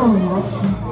哦。